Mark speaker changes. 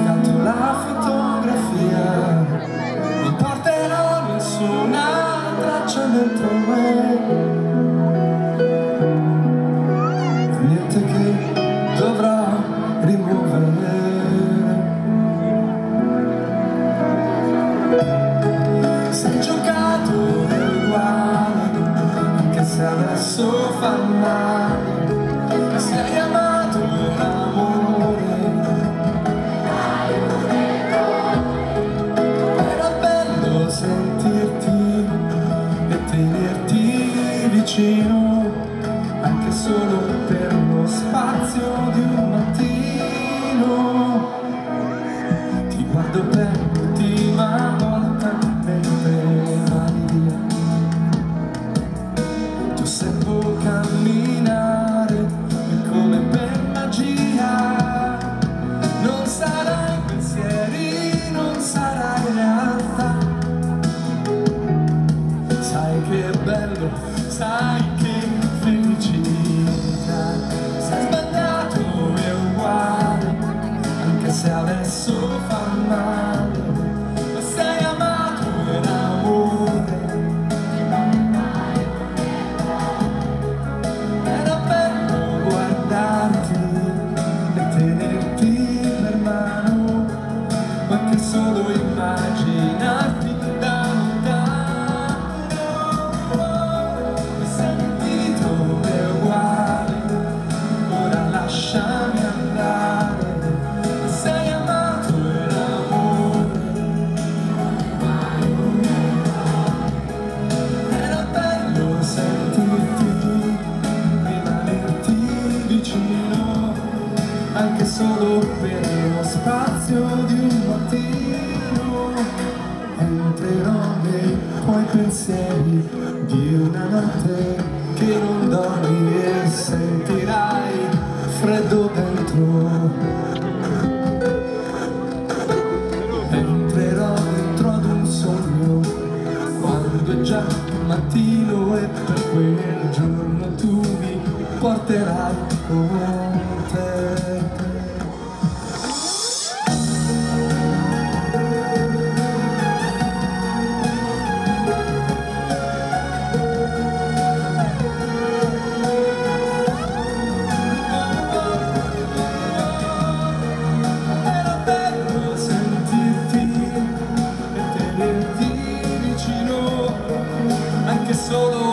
Speaker 1: una fotografia. Non porterò nessuna traccia dentro me. Niente che dovrò rimuovere sei giocato è uguale anche se adesso fa male. Sei solo per lo spazio di un mattino. Ti guardo per l'ultima volta mentre vai via. Ti osservo camminare e come per magia. Non sarai pensieri, non sarai realtà. Sai che è bello, sai adesso fa male. Ma sei amato e l'amore era bello guardarti e tenerti per mano ma anche solo immaginarti solo per lo spazio di un mattino. Entrerò nei tuoi pensieri di una notte che non dormi e sentirai freddo dentro. Entrerò dentro ad un sogno quando è già mattino e per quel giorno tu mi porterai con solo